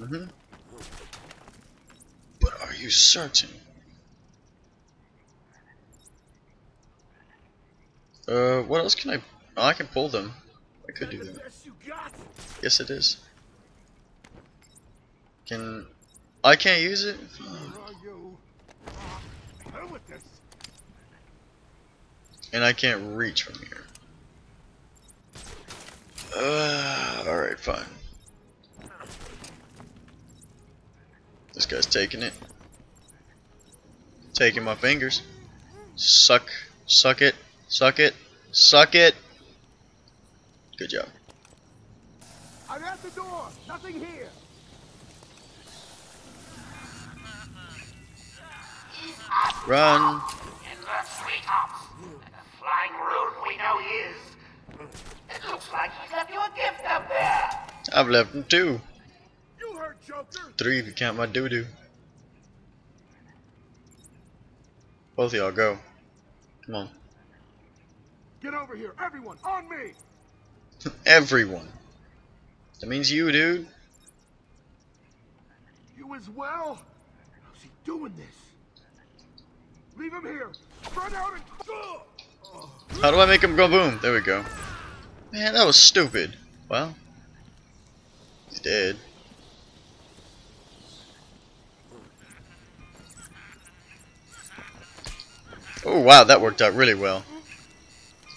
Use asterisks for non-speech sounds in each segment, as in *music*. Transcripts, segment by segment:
Mm-hmm. But are you certain? Uh, what else can I... Oh, I can pull them. I could do that. Yes, it is. Can... I can't use it? And I can't reach from here. Uh, alright, fine. This guy's taking it. Taking my fingers. Suck. Suck it. Suck it. Suck it. Good job. I'm at the door. Nothing here. Run. In the treetops. The flying rude we know he is. It looks like he's left you a gift up there. I've left him two. You heard Joker. Three if you count my doo-doo. Both of y'all go. Come on. Get over here, everyone, on me. *laughs* Everyone. That means you, dude. You as well. How's he doing this? Leave him here. Run out and. Ugh. How do I make him go boom? There we go. Man, that was stupid. Well, he's dead. Oh wow, that worked out really well.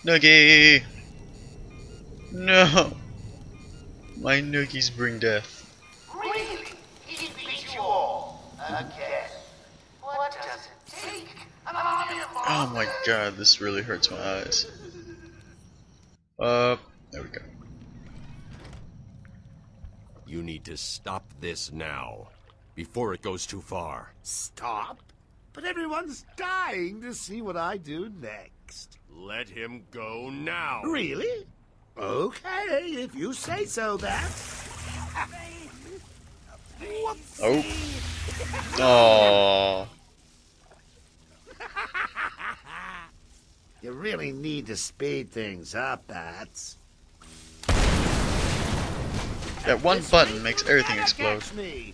Noogie! No! My noogies bring death. Really? He beat you all. Again. What does it take? An army of Oh my god, this really hurts my eyes. Uh, there we go. You need to stop this now, before it goes too far. Stop? But everyone's dying to see what I do next. Let him go now. Really? Okay, if you say so, then. Whoops. Oh. *laughs* Oh. *laughs* You really need to speed things up, Bats. That one button makes everything explode. Catch me.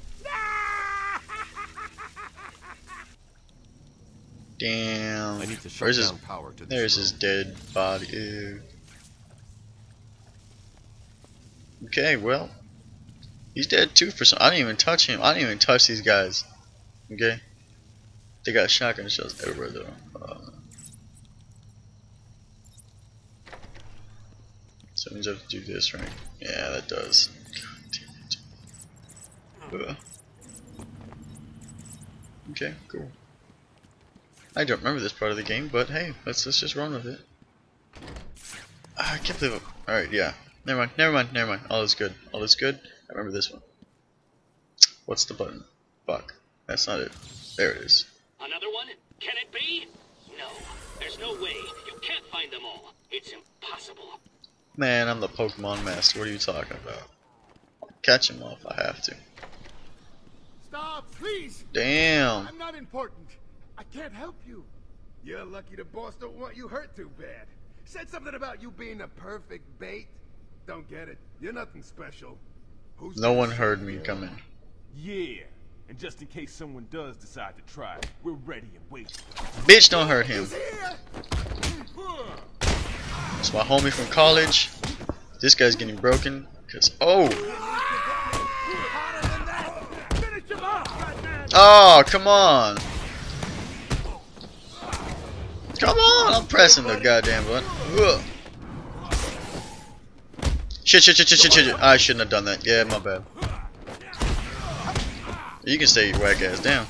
Damn. I need to shut Where's his? power to There's room. his dead body. Ew. Okay, well, he's dead too for some. I didn't even touch him. I didn't even touch these guys. Okay. They got shotgun shells everywhere though. Uh, so means I have to do this, right? Yeah, that does. God damn it. Ugh. Okay, cool. I don't remember this part of the game, but hey, let's let's just run with it. Ah, I can't believe it. Alright, yeah. Never mind, never mind, never mind. All is good. All is good. I remember this one. What's the button? Fuck. That's not it. There it is. Another one? Can it be? No, there's no way. You can't find them all. It's impossible. Man, I'm the Pokemon master. What are you talking about? I'll catch him all if I have to. Stop, please. Damn. I'm not important. I can't help you. You're lucky the boss don't want you hurt too bad. Said something about you being a perfect bait. Don't get it. You're nothing special. Who's No one heard me coming. Yeah, and just in case someone does decide to try, we're ready and waiting. Bitch, don't hurt him. He's here. It's my homie from college. This guy's getting broken. Cause oh, Harder than that. Finish him off, godman. oh, ah, come on. Come on, I'm pressing the goddamn button. Ugh. Shit, shit, shit, shit, shit, shit. I shouldn't have done that. Yeah, my bad. You can stay your whack ass down.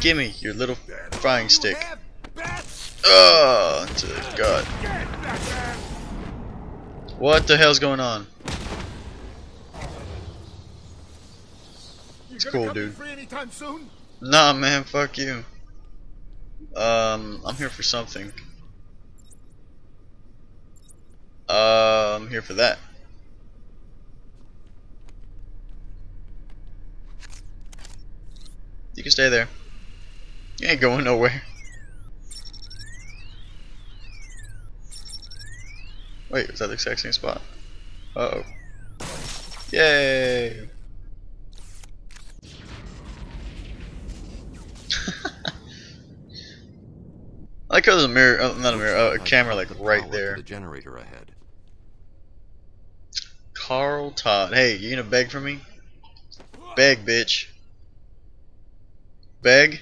Give me your little frying stick. To god. What the hell's going on? It's cool, dude. Nah, man, fuck you. Um, I'm here for something. Uh, I'm here for that. You can stay there. You ain't going nowhere. Wait, is that the exact same spot? Uh oh. Yay! I like how there's a mirror, uh, not a mirror, uh, a camera like right there. The generator ahead. Carl Todd. Hey, you gonna beg for me? Beg, bitch. Beg?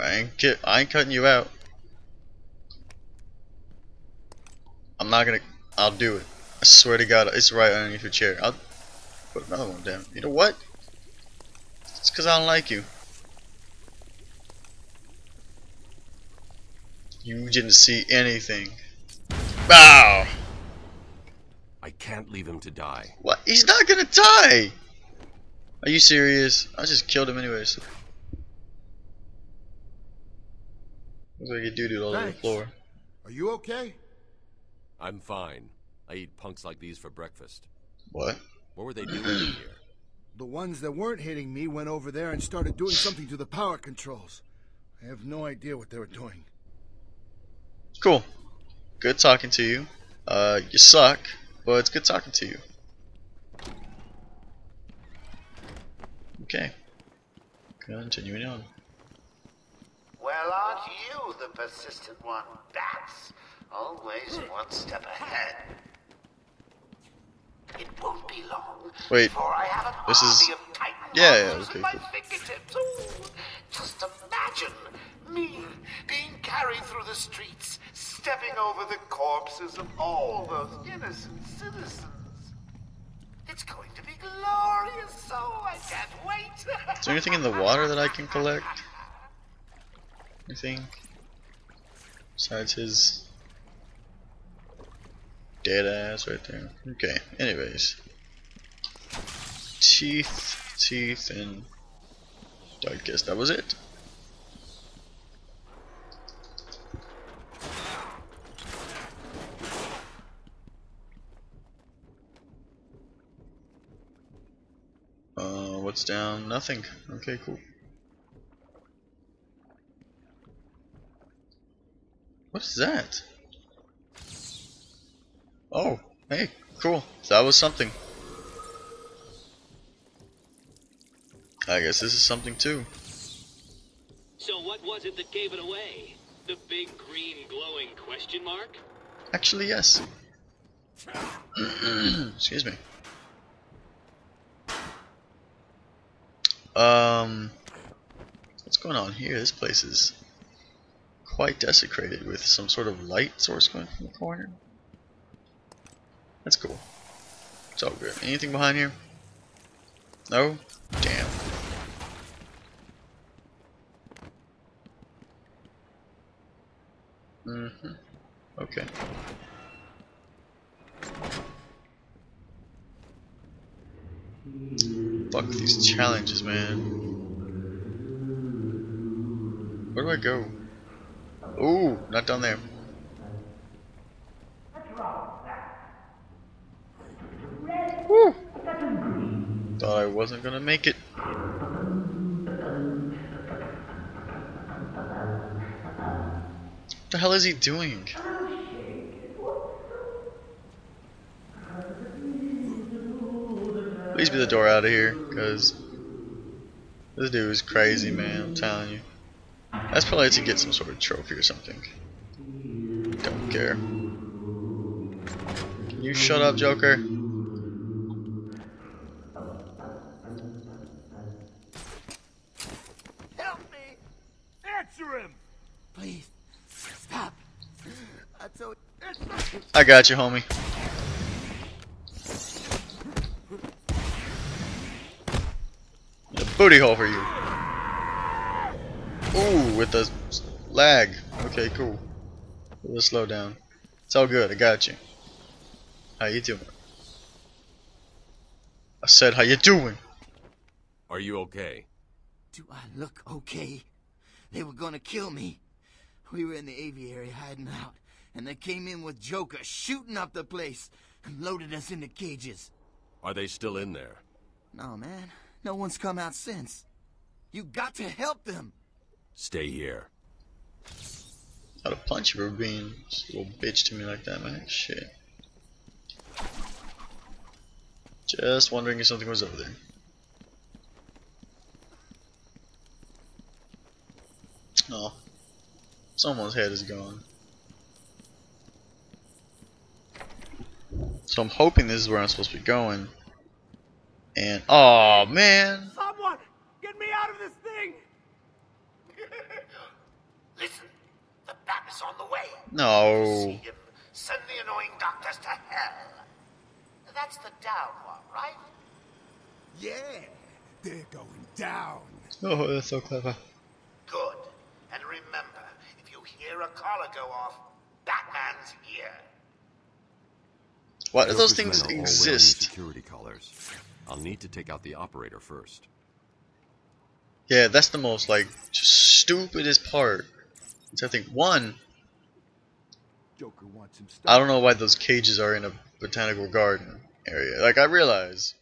I ain't, I ain't cutting you out. I'm not gonna. I'll do it. I swear to God, it's right underneath your chair. I'll put another one down. You know what? It's because I don't like you. You didn't see anything. Bow! I can't leave him to die. What? He's not gonna die! Are you serious? I just killed him anyways. Looks like a doo-doo all over the floor. Are you okay? I'm fine. I eat punks like these for breakfast. What? What were they doing here? The ones that weren't hitting me went over there and started doing something to the power controls. I have no idea what they were doing. Cool. Good talking to you. Uh, you suck, but it's good talking to you. Okay. Continuing on. Well, aren't you the persistent one, Bats? Always one step ahead. It won't be long Wait, before I have an this is- Yeah, yeah, okay, cool. just imagine me being carried through the streets, stepping over the corpses of all those innocent citizens. It's going to be glorious, so I can't wait. Is there anything in the water that I can collect? Anything? Besides his dead ass right there. Okay, anyways. Teeth, teeth, and I guess that was it. Uh, what's down? Nothing. Okay, cool. What is that? Oh, hey, cool. That was something. I guess this is something too. So what was it that gave it away? The big green glowing question mark? Actually, yes. *clears throat* Excuse me. Um, what's going on here? This place is quite desecrated with some sort of light source going from the corner. That's cool. It's all good. Anything behind here? No? Damn. Mm-hmm. Okay. Fuck these challenges, man. Where do I go? Ooh, not down there. Woo. Thought I wasn't gonna make it. What the hell is he doing? Please be the door out of here, cause this dude is crazy, man. I'm telling you. That's probably to get some sort of trophy or something. Don't care. Can you shut up, Joker? Help me! Answer him! Please, stop. I told I got you, homie. Booty hole for you. Ooh, with the lag. Okay, cool. A little slow down. It's all good. I got you. How you doing? I said, how you doing? Are you okay? Do I look okay? They were gonna kill me. We were in the aviary hiding out, and they came in with Joker shooting up the place and loaded us into cages. Are they still in there? No, man. No one's come out since. You got to help them. Stay here. I'd have punched you for being a little bitch to me like that, man. Shit. Just wondering if something was over there. Oh. Someone's head is gone. So I'm hoping this is where I'm supposed to be going. And oh man, Someone, get me out of this thing! *laughs* Listen, the bat is on the way. no. See him, send the annoying doctors to hell. That's the down one, right? Yeah, they're going down. Oh, that's so clever. Good. And remember, if you hear a collar go off, Batman's here. Why do those things men are all wearing exist? security collars. I'll need to take out the operator first. Yeah, that's the most like just stupidest part. It's, I think one. Joker wants him. I don't know why those cages are in a botanical garden area. Like I realize